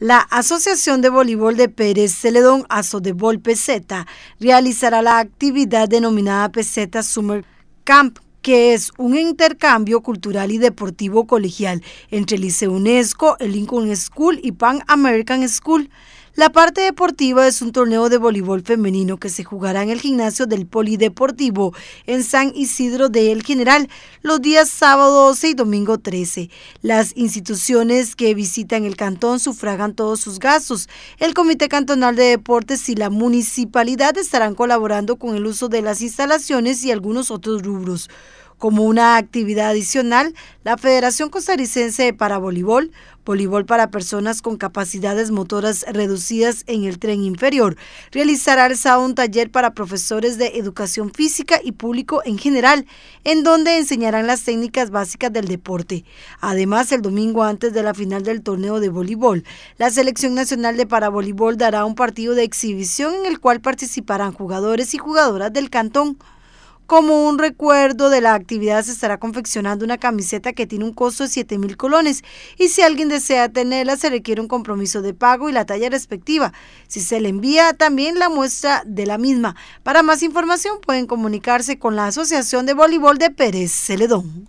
La Asociación de Voleibol de Pérez Celedón, Asodebol Peseta, realizará la actividad denominada Peseta Summer Camp, que es un intercambio cultural y deportivo colegial entre el Liceo UNESCO, el Lincoln School y Pan American School. La parte deportiva es un torneo de voleibol femenino que se jugará en el gimnasio del Polideportivo en San Isidro de El General los días sábado 12 y domingo 13. Las instituciones que visitan el cantón sufragan todos sus gastos. El Comité Cantonal de Deportes y la municipalidad estarán colaborando con el uso de las instalaciones y algunos otros rubros. Como una actividad adicional, la Federación Costarricense de Paravoleibol, voleibol para personas con capacidades motoras reducidas en el tren inferior, realizará el sábado un taller para profesores de educación física y público en general, en donde enseñarán las técnicas básicas del deporte. Además, el domingo antes de la final del torneo de voleibol, la Selección Nacional de Paravoleibol dará un partido de exhibición en el cual participarán jugadores y jugadoras del cantón. Como un recuerdo de la actividad se estará confeccionando una camiseta que tiene un costo de 7 mil colones y si alguien desea tenerla se requiere un compromiso de pago y la talla respectiva. Si se le envía también la muestra de la misma. Para más información pueden comunicarse con la Asociación de Voleibol de Pérez Celedón.